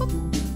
Boop.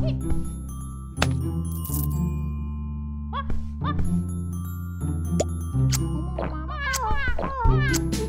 哇哇！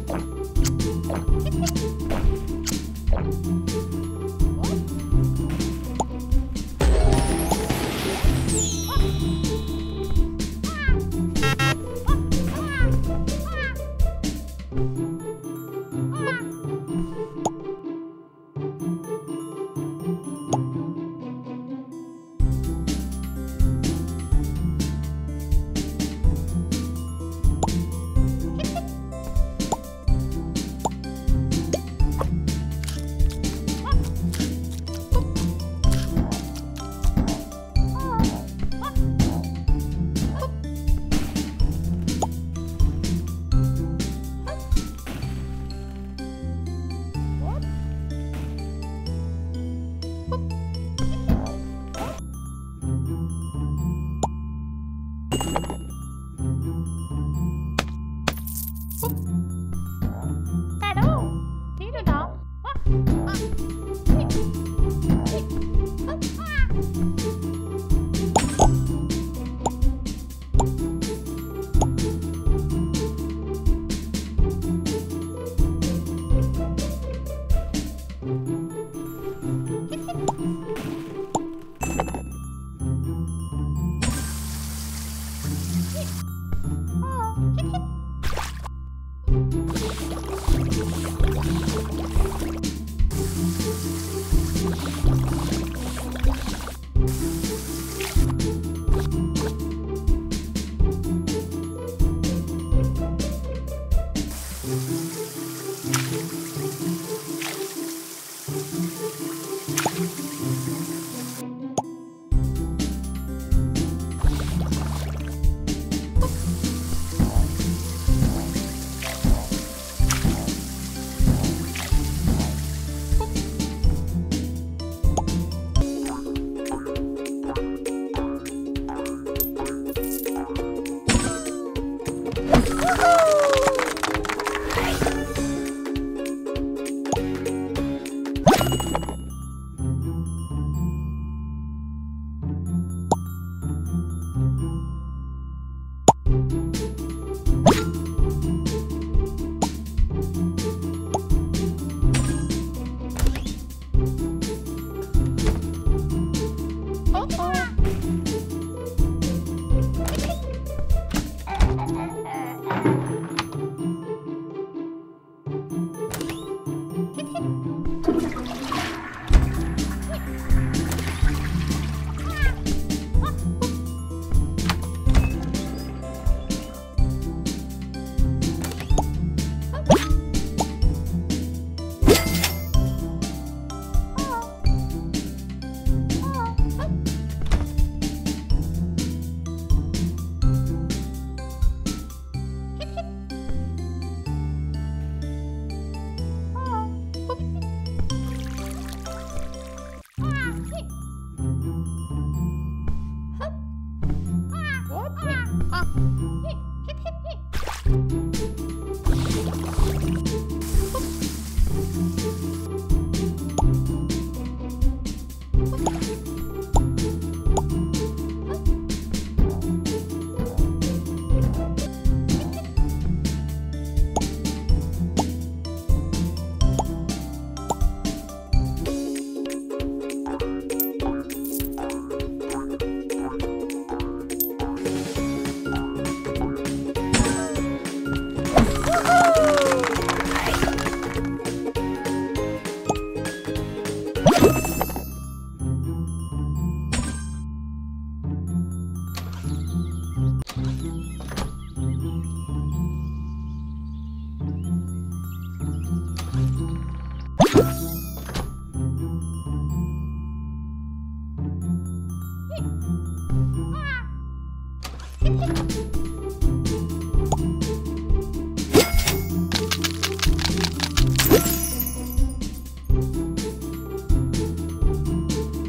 You.